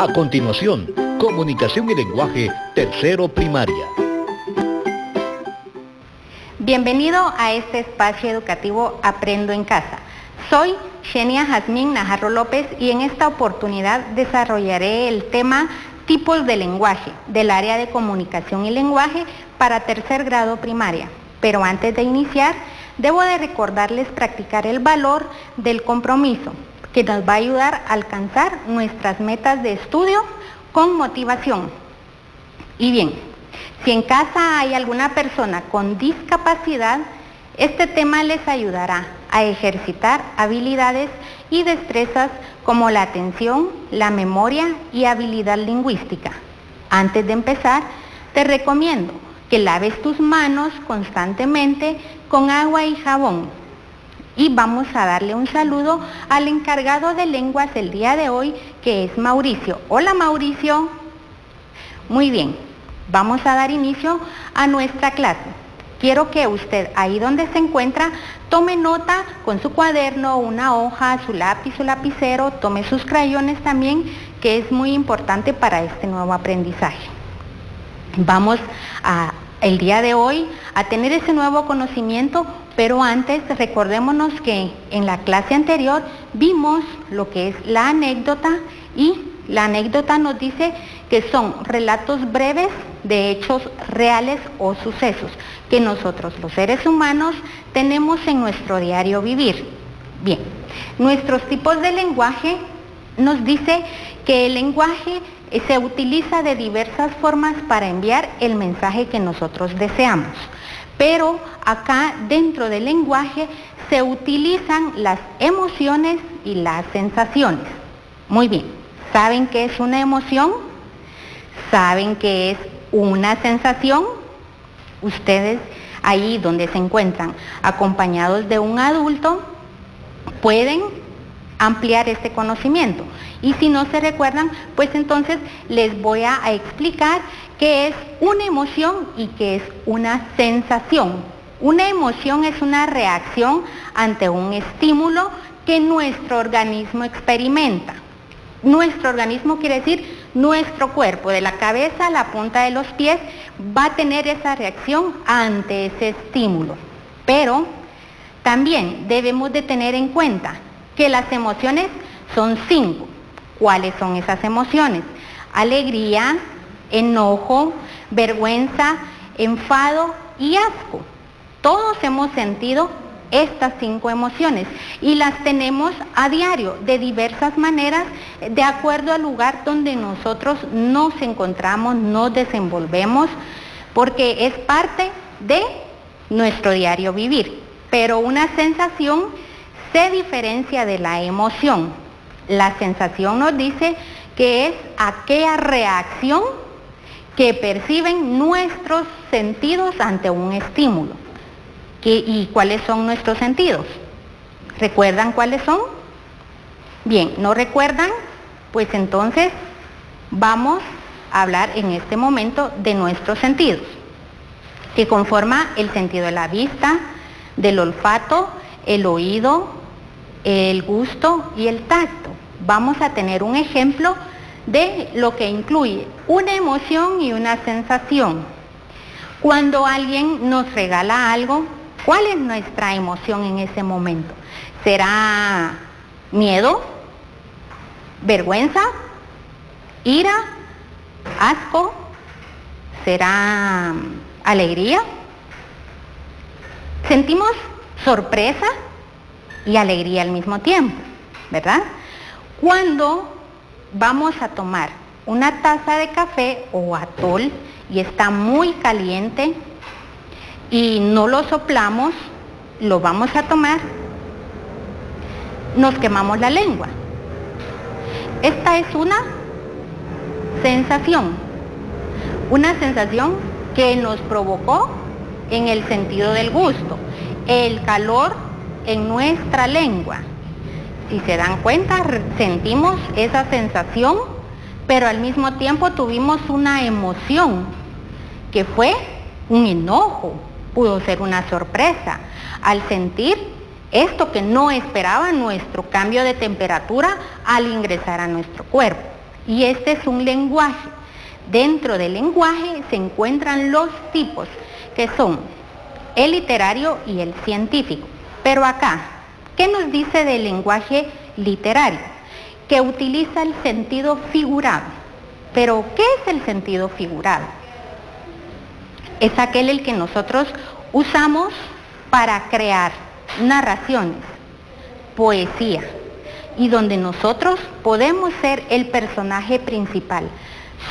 A continuación, comunicación y lenguaje, tercero primaria. Bienvenido a este espacio educativo Aprendo en Casa. Soy Xenia Jazmín Najarro López y en esta oportunidad desarrollaré el tema tipos de lenguaje del área de comunicación y lenguaje para tercer grado primaria. Pero antes de iniciar, debo de recordarles practicar el valor del compromiso, que nos va a ayudar a alcanzar nuestras metas de estudio con motivación. Y bien, si en casa hay alguna persona con discapacidad, este tema les ayudará a ejercitar habilidades y destrezas como la atención, la memoria y habilidad lingüística. Antes de empezar, te recomiendo que laves tus manos constantemente con agua y jabón y vamos a darle un saludo al encargado de lenguas el día de hoy, que es Mauricio. Hola Mauricio. Muy bien, vamos a dar inicio a nuestra clase. Quiero que usted, ahí donde se encuentra, tome nota con su cuaderno, una hoja, su lápiz, su lapicero, tome sus crayones también, que es muy importante para este nuevo aprendizaje. Vamos a el día de hoy a tener ese nuevo conocimiento, pero antes recordémonos que en la clase anterior vimos lo que es la anécdota y la anécdota nos dice que son relatos breves de hechos reales o sucesos que nosotros los seres humanos tenemos en nuestro diario vivir. Bien, nuestros tipos de lenguaje nos dice que el lenguaje se utiliza de diversas formas para enviar el mensaje que nosotros deseamos. Pero acá dentro del lenguaje se utilizan las emociones y las sensaciones. Muy bien, ¿saben qué es una emoción? ¿Saben qué es una sensación? Ustedes ahí donde se encuentran acompañados de un adulto pueden ampliar este conocimiento. Y si no se recuerdan, pues entonces les voy a, explicar qué es una emoción y qué es una sensación. Una emoción es una reacción ante un estímulo que nuestro organismo experimenta. Nuestro organismo quiere decir nuestro cuerpo, de la cabeza a la punta de los pies, va a tener esa reacción ante ese estímulo. Pero también debemos de tener en cuenta que las emociones son cinco. ¿Cuáles son esas emociones? Alegría, enojo, vergüenza, enfado y asco. Todos hemos sentido estas cinco emociones y las tenemos a diario de diversas maneras de acuerdo al lugar donde nosotros nos encontramos, nos desenvolvemos, porque es parte de nuestro diario vivir. Pero una sensación se diferencia de la emoción. La sensación nos dice que es aquella reacción que perciben nuestros sentidos ante un estímulo. ¿Y cuáles son nuestros sentidos? ¿Recuerdan cuáles son? Bien, ¿no recuerdan? Pues entonces vamos a hablar en este momento de nuestros sentidos, que conforma el sentido de la vista, del olfato, el oído, el gusto y el tacto. Vamos a tener un ejemplo de lo que incluye una emoción y una sensación. Cuando alguien nos regala algo, ¿cuál es nuestra emoción en ese momento? ¿Será miedo? ¿Vergüenza? ¿Ira? ¿Asco? ¿Será alegría? ¿Sentimos sorpresa? y alegría al mismo tiempo, ¿verdad? Cuando vamos a tomar una taza de café o atol y está muy caliente y no lo soplamos, lo vamos a tomar, nos quemamos la lengua. Esta es una sensación, una sensación que nos provocó en el sentido del gusto. El calor en nuestra lengua. Si se dan cuenta, sentimos esa sensación, pero al mismo tiempo tuvimos una emoción, que fue un enojo, pudo ser una sorpresa, al sentir esto que no esperaba nuestro cambio de temperatura al ingresar a nuestro cuerpo. y este es un lenguaje. Dentro del lenguaje se encuentran los tipos, que son el literario y el científico. Pero acá, ¿qué nos dice del lenguaje literario? Que utiliza el sentido figurado. Pero, ¿qué es el sentido figurado? Es aquel el que nosotros usamos para crear narraciones, poesía, y donde nosotros podemos ser el personaje principal.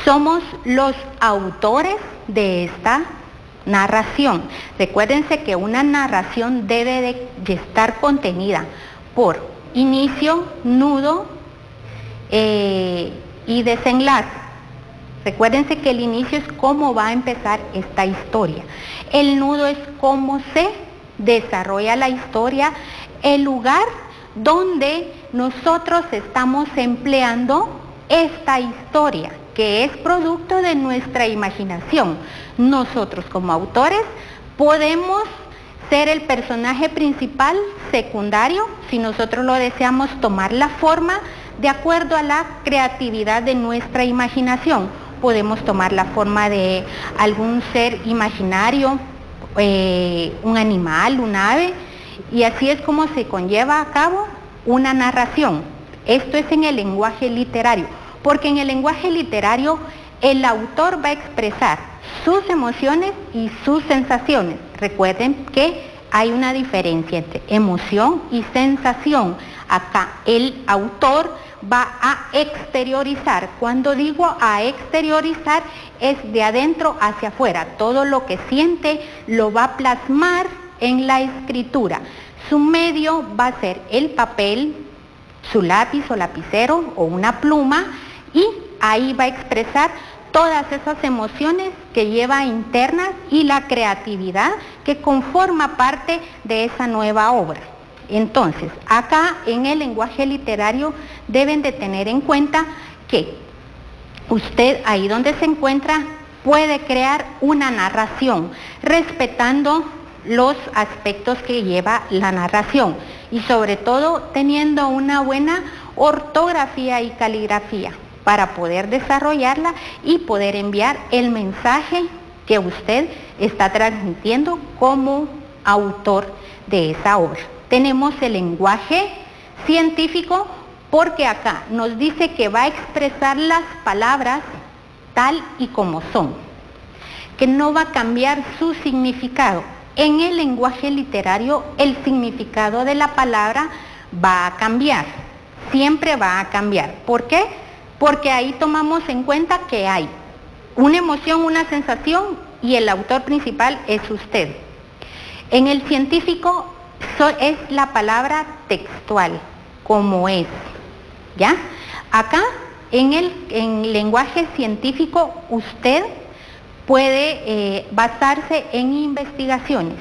Somos los autores de esta narración. Recuérdense que una narración debe de, estar contenida por inicio, nudo eh, y desenlace. Recuérdense que el inicio es cómo va a empezar esta historia. El nudo es cómo se desarrolla la historia, el lugar donde nosotros estamos empleando esta historia, que es producto de nuestra imaginación. Nosotros como autores podemos ser el personaje principal, secundario, si nosotros lo deseamos tomar la forma de acuerdo a la creatividad de nuestra imaginación. Podemos tomar la forma de algún ser imaginario, eh, un animal, un ave, y así es como se conlleva a cabo una narración. Esto es en el lenguaje literario, porque en el lenguaje literario el autor va a expresar sus emociones y sus sensaciones. Recuerden que hay una diferencia entre emoción y sensación. Acá el autor va a exteriorizar. Cuando digo a exteriorizar es de adentro hacia afuera. Todo lo que siente lo va a plasmar en la escritura. Su medio va a ser el papel, su lápiz o lapicero o una pluma y ahí va a expresar todas esas emociones que lleva internas y la creatividad que conforma parte de esa nueva obra. Entonces, acá en el lenguaje literario deben de tener en cuenta que usted ahí donde se encuentra puede crear una narración respetando los aspectos que lleva la narración y sobre todo teniendo una buena ortografía y caligrafía para poder desarrollarla y poder enviar el mensaje que usted está transmitiendo como autor de esa obra. Tenemos el lenguaje científico porque acá nos dice que va a expresar las palabras tal y como son, que no va a cambiar su significado en el lenguaje literario el significado de la palabra va a cambiar, siempre va a cambiar. ¿Por qué? Porque ahí tomamos en cuenta que hay una emoción, una sensación y el autor principal es usted. En el científico es la palabra textual, como es. ¿Ya? Acá, en el en lenguaje científico, usted puede eh, basarse en investigaciones.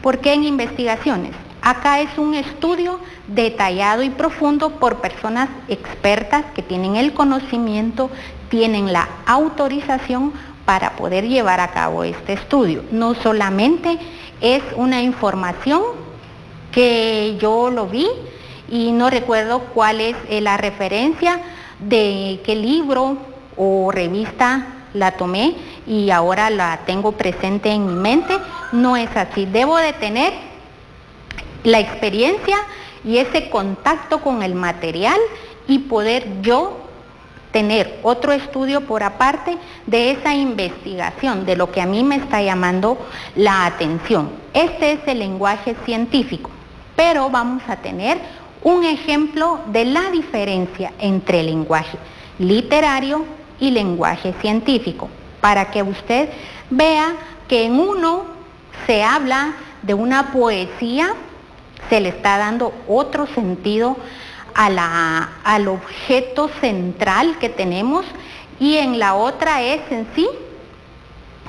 ¿Por qué en investigaciones? Acá es un estudio detallado y profundo por personas expertas que tienen el conocimiento, tienen la autorización para poder llevar a cabo este estudio. No solamente es una información que yo lo vi y no recuerdo cuál es eh, la referencia de qué libro o revista la tomé y ahora la tengo presente en mi mente. No es así. Debo de tener la experiencia y ese contacto con el material y poder yo tener otro estudio por aparte de esa investigación, de lo que a mí me está llamando la atención. Este es el lenguaje científico, pero vamos a tener un ejemplo de la diferencia entre lenguaje literario y lenguaje científico, para que usted vea que en uno se habla de una poesía, se le está dando otro sentido al objeto central que tenemos y en la otra es en sí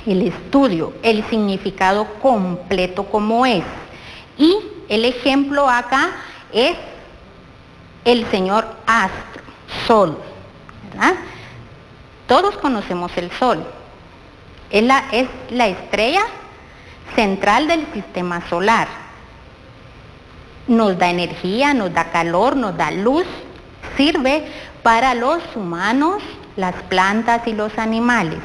el estudio, el significado completo como es. Y el ejemplo acá es el señor astro, sol. Todos conocemos el Sol. Es la, es la estrella central del sistema solar. Nos da energía, nos da calor, nos da luz, sirve para los humanos, las plantas y los animales,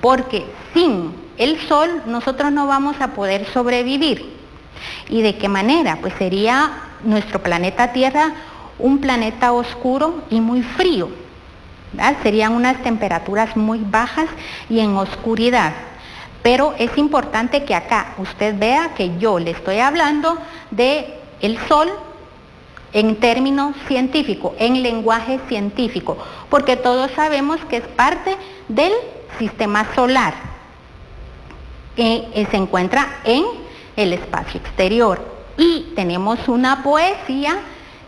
porque sin el sol nosotros no vamos a poder sobrevivir. ¿Y de qué manera? Pues sería nuestro planeta Tierra un planeta oscuro y muy frío. Serían unas temperaturas muy bajas y en oscuridad. Pero es importante que acá usted vea que yo le estoy hablando de el sol en términos científicos, en lenguaje científico, porque todos sabemos que es parte del sistema solar. que se encuentra en el espacio exterior. Y tenemos una poesía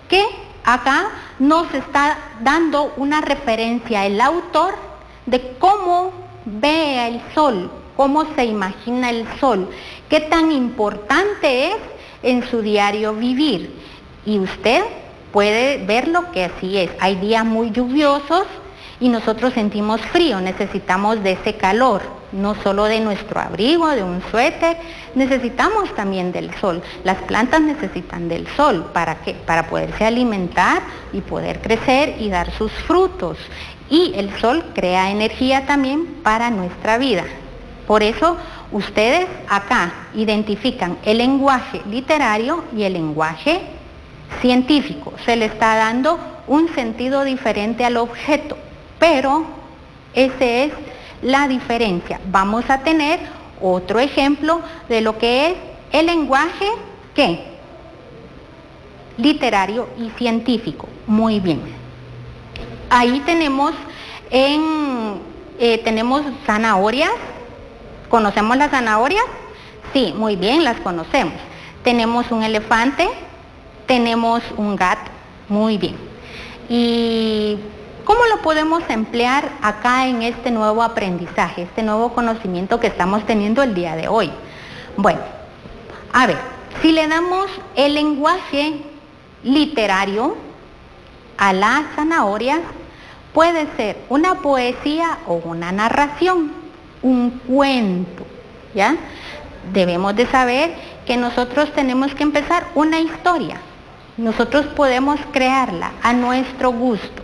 que acá nos está dando una referencia el autor de cómo ve el sol, cómo se imagina el sol, qué tan importante es en su diario vivir. Y usted puede verlo que así es. Hay días muy lluviosos y nosotros sentimos frío, necesitamos de ese calor, no solo de nuestro abrigo, de un suéter, necesitamos también del sol. Las plantas necesitan del sol para qué? Para poderse alimentar y poder crecer y dar sus frutos. Y el sol crea energía también para nuestra vida. Por eso ustedes acá identifican el lenguaje literario y el lenguaje científico. Se le está dando un sentido diferente al objeto, pero esa es la diferencia. Vamos a tener otro ejemplo de lo que es el lenguaje ¿qué? literario y científico. Muy bien. Ahí tenemos en eh, tenemos zanahorias. ¿Conocemos las zanahorias? Sí, muy bien, las conocemos. Tenemos un elefante, tenemos un gato, muy bien. ¿Y cómo lo podemos emplear acá en este nuevo aprendizaje, este nuevo conocimiento que estamos teniendo el día de hoy? Bueno, a ver, si le damos el lenguaje literario a las zanahorias, puede ser una poesía o una narración, un cuento, ¿ya? Debemos de saber que nosotros tenemos que empezar una historia, nosotros podemos crearla a nuestro gusto.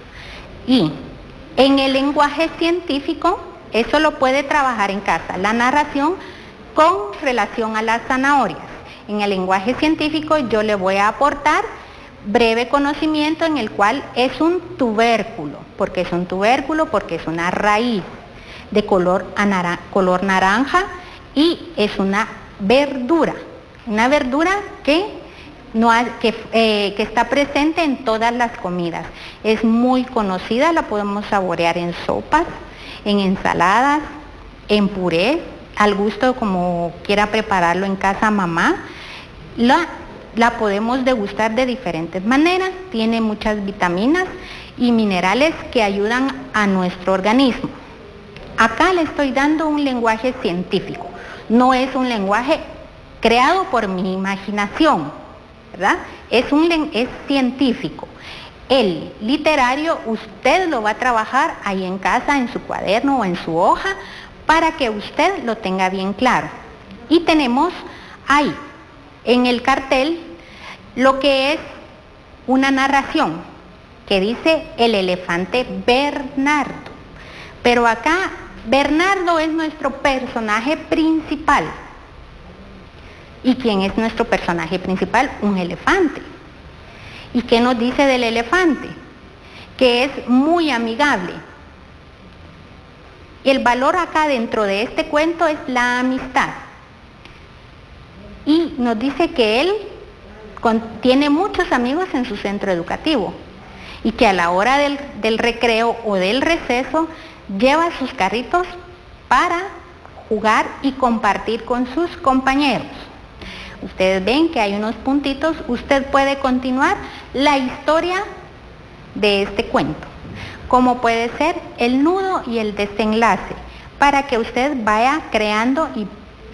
Y en el lenguaje científico, eso lo puede trabajar en casa, la narración con relación a las zanahorias. En el lenguaje científico yo le voy a aportar breve conocimiento en el cual es un tubérculo. porque es un tubérculo? Porque es una raíz de color, color naranja y es una verdura. Una verdura que eh, que, está presente en todas las comidas. Es muy conocida, la podemos saborear en sopas, en ensaladas, en puré, al gusto como quiera prepararlo en casa mamá. La, la podemos degustar de diferentes maneras, tiene muchas vitaminas y minerales que ayudan a nuestro organismo. Acá le estoy dando un lenguaje científico, no es un lenguaje creado por mi imaginación, es, un, es científico. El literario usted lo va a trabajar ahí en casa, en su cuaderno o en su hoja, para que usted lo tenga bien claro. Y tenemos ahí, en el cartel, lo que es una narración que dice el elefante Bernardo. Pero acá Bernardo es nuestro personaje principal. ¿Y quién es nuestro personaje principal? Un elefante. ¿Y qué nos dice del elefante? Que es muy amigable. El valor acá dentro de este cuento es la amistad. Y nos dice que él tiene muchos amigos en su centro educativo y que a la hora del, del recreo o del receso lleva sus carritos para jugar y compartir con sus compañeros. Ustedes ven que hay unos puntitos, usted puede continuar la historia de este cuento, como puede ser el nudo y el desenlace, para que usted vaya creando y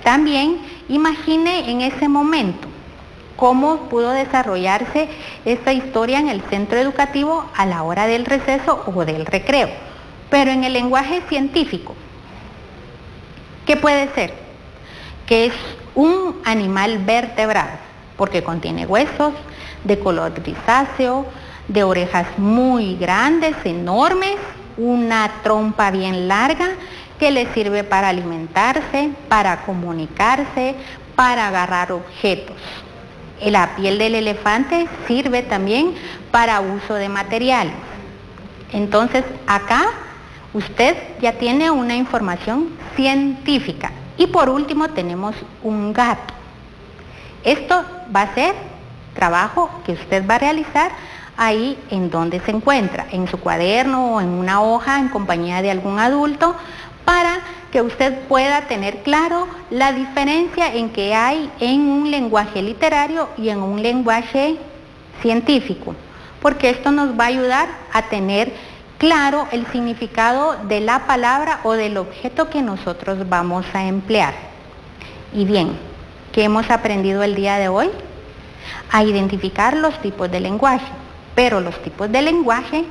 también imagine en ese momento cómo pudo desarrollarse esta historia en el centro educativo a la hora del receso o del recreo. Pero en el lenguaje científico, ¿qué puede ser? Que es un animal vertebrado, porque contiene huesos de color grisáceo, de orejas muy grandes, enormes, una trompa bien larga que le sirve para alimentarse, para comunicarse, para agarrar objetos. La piel del elefante sirve también para uso de materiales. Entonces acá usted ya tiene una información científica. Y por último tenemos un gato. Esto va a ser trabajo que usted va a realizar ahí en donde se encuentra, en su cuaderno o en una hoja en compañía de algún adulto, para que usted pueda tener claro la diferencia en que hay en un lenguaje literario y en un lenguaje científico, porque esto nos va a ayudar a tener claro el significado de la palabra o del objeto que nosotros vamos a emplear. Y bien, ¿qué hemos aprendido el día de hoy? A identificar los tipos de lenguaje, pero los tipos de lenguaje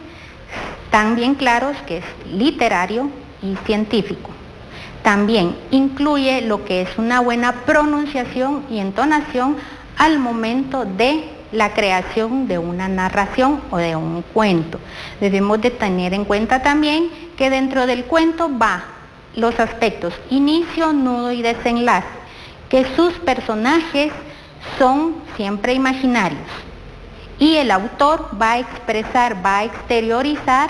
están bien claros que es literario y científico. También incluye lo que es una buena pronunciación y entonación al momento de la creación de una narración o de un cuento. Debemos de tener en cuenta también que dentro del cuento va los aspectos inicio, nudo y desenlace, que sus personajes son siempre imaginarios y el autor va a expresar, va a exteriorizar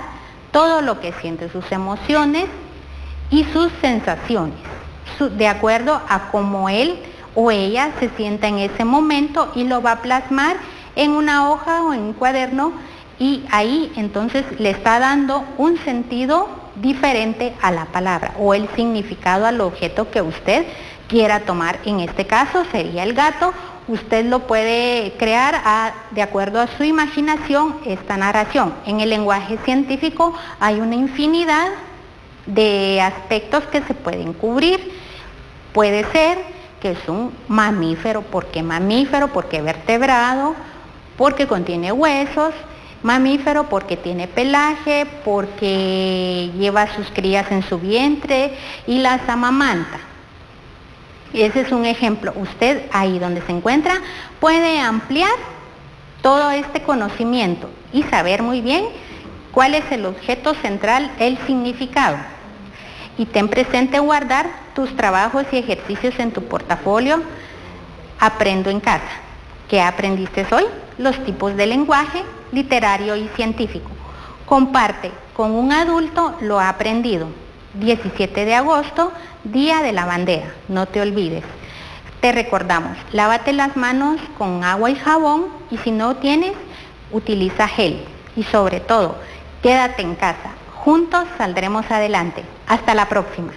todo lo que siente, sus emociones y sus sensaciones, de acuerdo a cómo él o ella se sienta en ese momento y lo va a plasmar en una hoja o en un cuaderno y ahí entonces le está dando un sentido diferente a la palabra o el significado al objeto que usted quiera tomar. En este caso sería el gato. Usted lo puede crear de acuerdo a su imaginación esta narración. En el lenguaje científico hay una infinidad de aspectos que se pueden cubrir. Puede ser que es un mamífero, ¿por qué mamífero? Porque vertebrado, porque contiene huesos, mamífero porque tiene pelaje, porque lleva sus crías en su vientre y las amamanta. Ese es un ejemplo. Usted ahí donde se encuentra puede ampliar todo este conocimiento y saber muy bien cuál es el objeto central, el significado. Y ten presente guardar tus trabajos y ejercicios en tu portafolio. Aprendo en casa. ¿Qué aprendiste hoy? Los tipos de lenguaje literario y científico. Comparte con un adulto lo aprendido. 17 de agosto, Día de la Bandera. No te olvides. Te recordamos, lávate las manos con agua y jabón y si no tienes, utiliza gel. Y sobre todo, quédate en casa. Juntos saldremos adelante. Hasta la próxima.